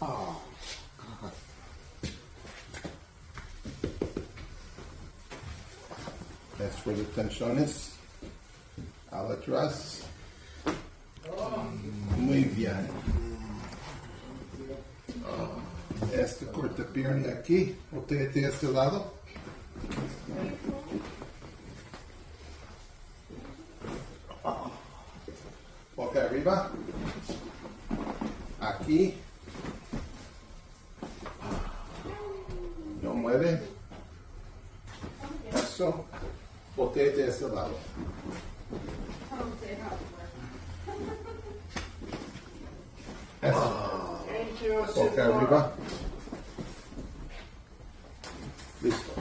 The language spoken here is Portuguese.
Oh, God. That's where the tension is. Albatross. Muy bien. Ah, Esta corta perna aqui, voltei até este lado. Ah, boca arriba. Aqui. No mueve. Eso. Voltee de este lado. Eso. Boca arriba. Listo.